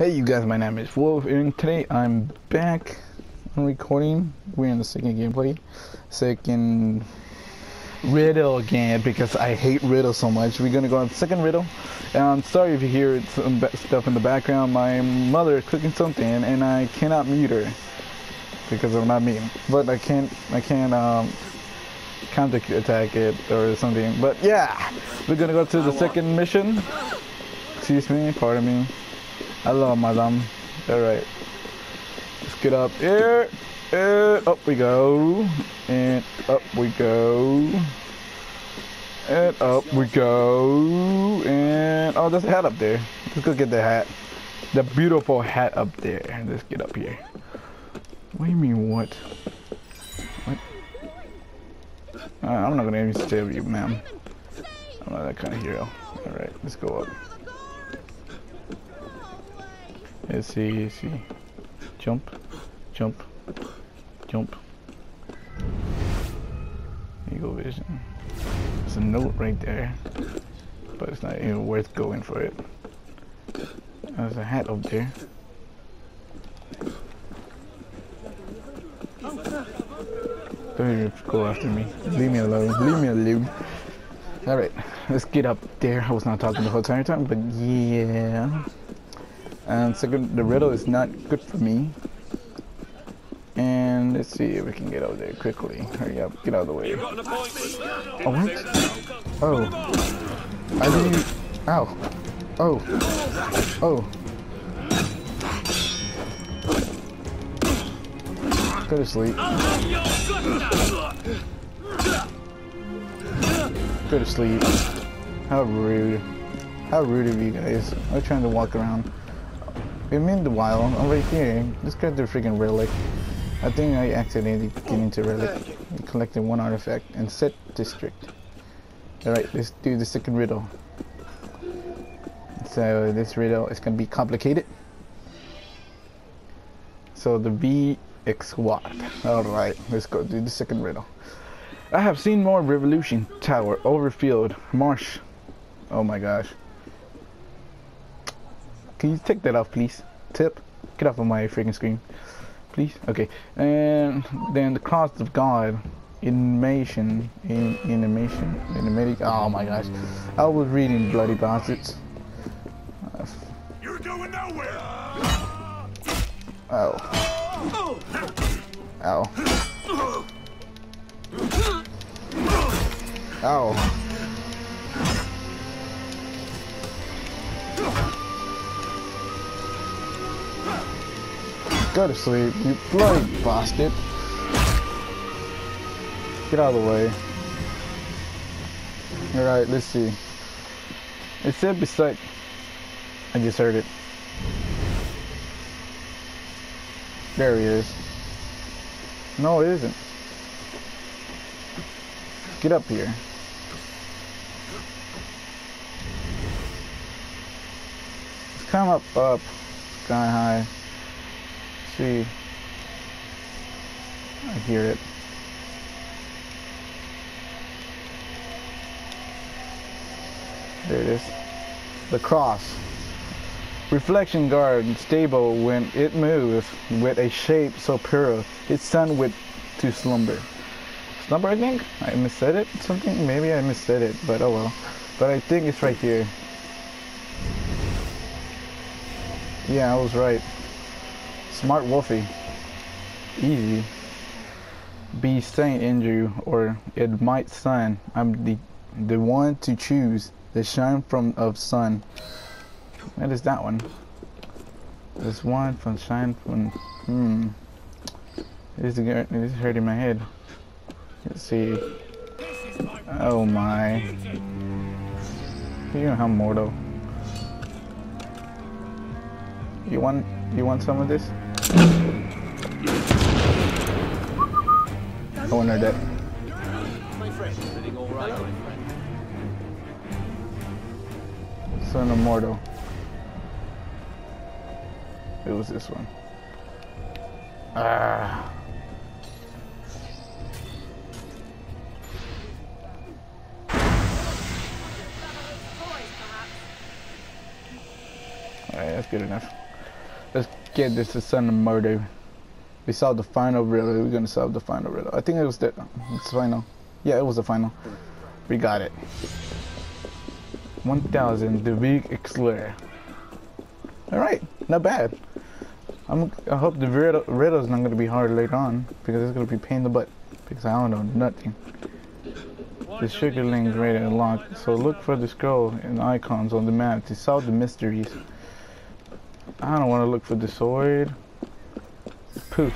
Hey you guys, my name is Wolf and today I'm back on recording. We're in the second gameplay. Second riddle again because I hate riddle so much. We're gonna go on second riddle. And I'm sorry if you hear some stuff in the background. My mother is cooking something and I cannot mute her because I'm not me. But I can't I can't um counter attack it or something. But yeah, we're gonna go to the second mission. Excuse me, pardon me. Hello, madam. Alright. Let's get up here. And up we go. And up we go. And up we go. And oh, there's a hat up there. Let's go get the hat. The beautiful hat up there. Let's get up here. What do you mean, what? What? Uh, I'm not gonna even tell you, ma'am. I'm not that kind of hero. Alright, let's go up. Let's see, let's see. Jump, jump, jump. Eagle vision. There's a note right there, but it's not even worth going for it. There's a hat up there. Don't even go after me. Leave me alone. Leave me alone. Alright, let's get up there. I was not talking the whole entire time, but yeah. And second, the riddle is not good for me. And let's see if we can get out there quickly. Hurry up, get out of the way. Oh, what? Oh. I didn't Ow. Oh. Oh. Go to sleep. Go to sleep. How rude. How rude of you guys. I'm trying to walk around. In meanwhile, I'm right here. Let's get the freaking relic. I think I accidentally get into relic. We collected one artifact and set district. Alright, let's do the second riddle. So this riddle is gonna be complicated. So the VX what? Alright, let's go do the second riddle. I have seen more Revolution Tower, Overfield, Marsh. Oh my gosh. Can you take that off, please? Tip. Get off of my freaking screen. Please? Okay. And then the cross of God. Animation. In animation. Animatic. Oh my gosh. I was reading bloody bastards. You're going nowhere. Oh. Ow. Ow. Go to sleep, you bloody bastard. Get out of the way. Alright, let's see. It said beside. I just heard it. There he is. No, it isn't. Get up here. Come up, up, sky high see. I hear it. There it is. The cross. Reflection guard stable when it moves with a shape so pure it's sun with to slumber. Slumber I think? I missaid it something? Maybe I missaid it, but oh well. But I think it's right here. Yeah, I was right. Smart Wolfie. Easy. Be Saint Andrew or it might sun. I'm the the one to choose. The shine from of sun. What is that one? This one from shine from hmm. This is this is hurting my head. Let's see. Oh my. You know how mortal. You want you want some of this? Friend? Son of Mortal. It was this one. Ah. Alright, that's good enough. Let's get this to son of murder. We solved the final riddle. We're gonna solve the final riddle. I think it was the it's final. Yeah, it was the final. We got it. 1000 the big explorer. Alright, not bad. I'm, I hope the riddle, riddle is not to be hard later on because it's to be pain in the butt because I don't know nothing. The sugar link ready to so look for the scroll and icons on the map to solve the mysteries. I don't want to look for the sword. Poof.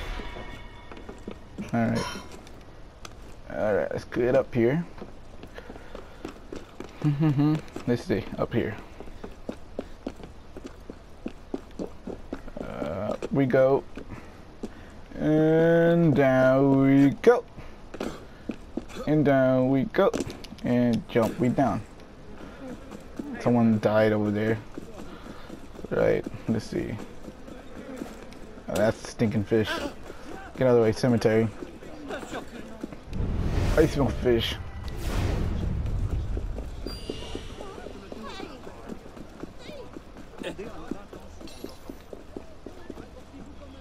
Alright. Alright, let's get up here. let's see, up here. Uh, we go. And down we go. And down we go. And jump we down. Someone died over there. Right, let's see. That's stinking fish. Get out of the way, cemetery. I smell fish.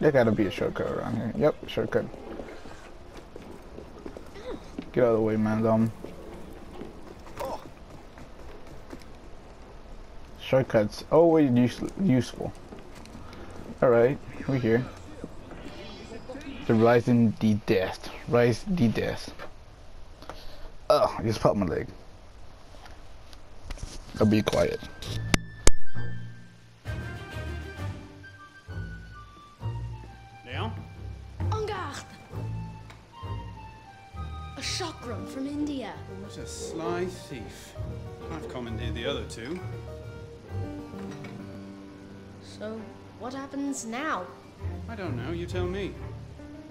There gotta be a shortcut around here. Yep, shortcut. Get out of the way, man. Um, shortcuts always use useful. All right, we're here. The rising the death. Rise the death. Oh, I just popped my leg. I'll be quiet. Leon? En garde! A chakram from India. What a sly thief. I've commandeered the other two. So, what happens now? I don't know, you tell me.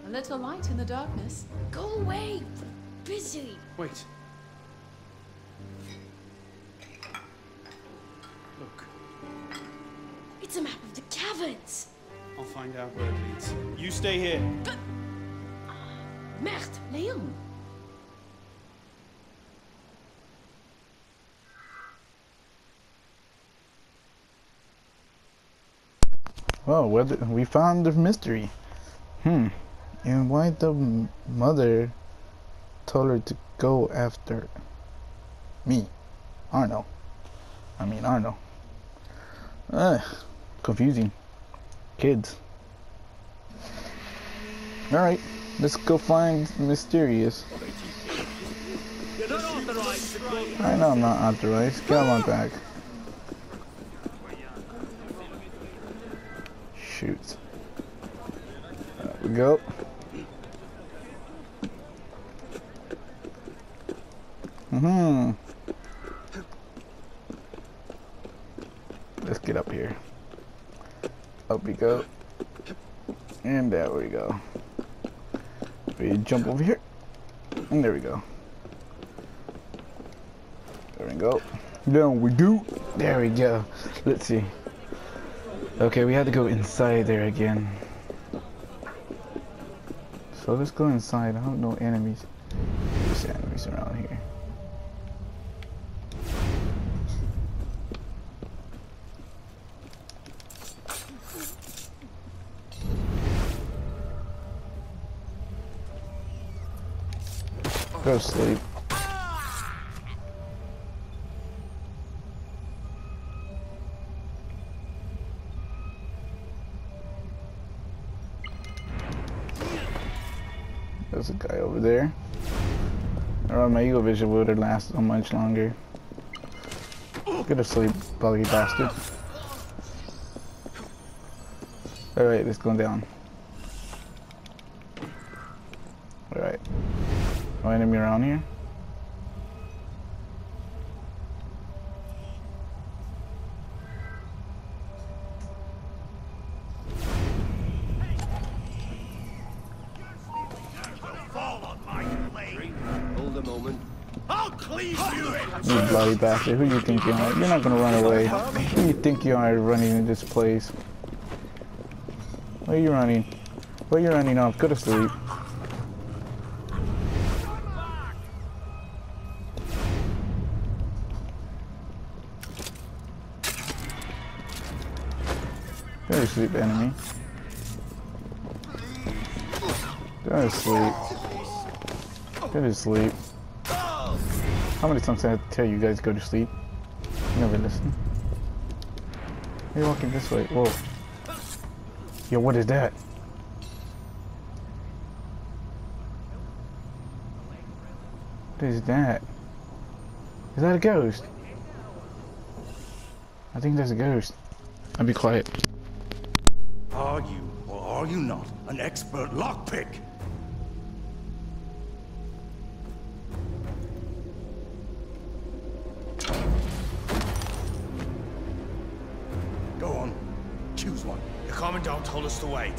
A little light in the darkness. Go away! We're busy! Wait. Look, It's a map of the caverns! I'll find out where it leads. You stay here. Ah, Merde, Leon! Well, whether we found the mystery. Hmm. And why the mother told her to go after me? Arno. I mean Arno. Ugh. Confusing. Kids. Alright, let's go find Mysterious. You're not authorized to go. I know I'm not authorized. Get on my back. Shoot. There we go. hmm Let's get up here. Up we go. And there we go. We jump over here. And there we go. There we go. Down we do. There we go. Let's see. Okay, we had to go inside there again. So let's go inside. I don't know enemies. There's enemies around here. Go sleep. There's a guy over there. Or my eagle vision would have lasted much longer. Go to sleep, buggy bastard. Alright, it's going down. Alright. No enemy around here? You bloody bastard. Who you think you are? You're not gonna run away. Who you think you are running in this place? Where you running? Where you running off? Go to sleep. Go to sleep, enemy. Go to sleep. Go to sleep. How many times I tell you guys go to sleep? You never listen. You're walking this way. Whoa. Yo, what is that? What is that? Is that a ghost? I think that's a ghost. I'll be quiet. Are you, or are you not, an expert lockpick? Told us to wait.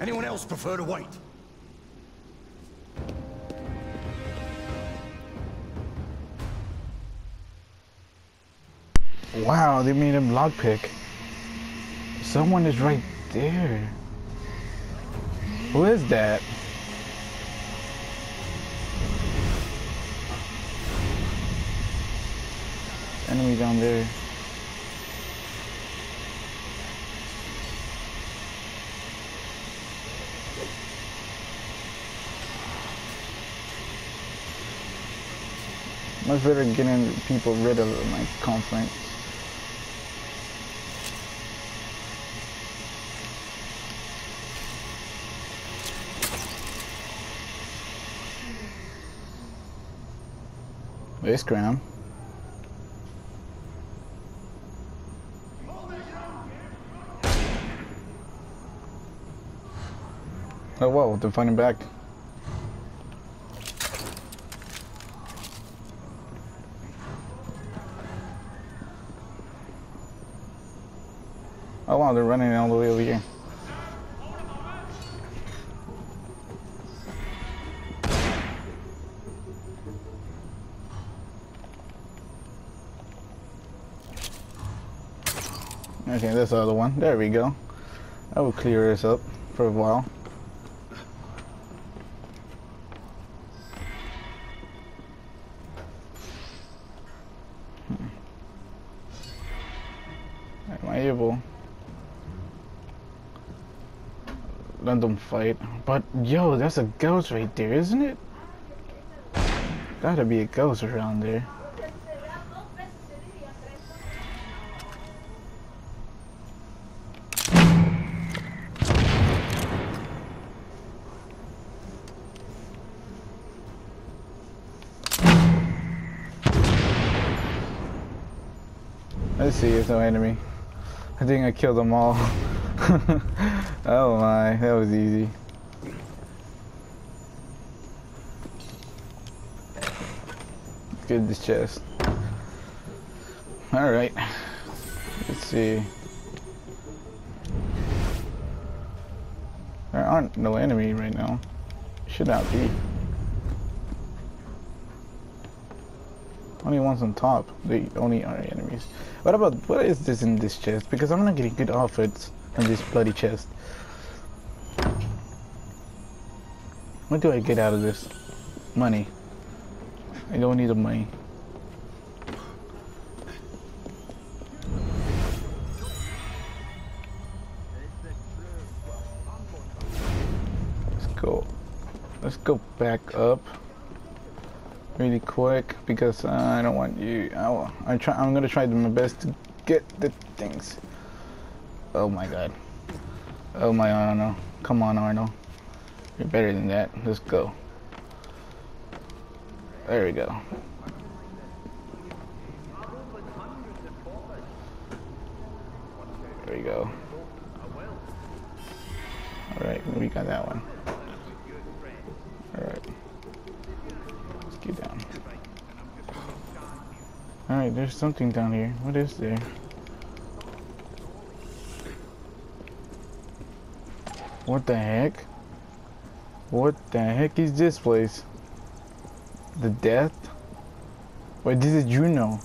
Anyone else prefer to wait? Wow, they made him lockpick. Someone is right there. Who is that? Enemy down there. Much better getting people rid of my complaints. Where's Graham? Oh whoa, they're fighting back. Running all the way over here. Okay, that's the other one. There we go. That will clear this up for a while. Them fight. But yo, that's a ghost right there, isn't it? Gotta be a ghost around there. Let's see, there's no enemy. I think I killed them all. oh my, that was easy. Get this chest. Alright. Let's see. There aren't no enemy right now. Should not be. Only ones on top. They only are enemies. What about what is this in this chest? Because I'm not getting good outfits in this bloody chest. What do I get out of this? Money. I don't need the money. Let's go. Let's go back up really quick because uh, I don't want you. I, I try. I'm gonna try my best to get the things. Oh my god. Oh my Arno. Come on Arno. You're better than that. Let's go. There we go. There we go. Alright, we got that one. Alright. Let's get down. Alright, there's something down here. What is there? What the heck? What the heck is this place? The death? Wait, this is Juno.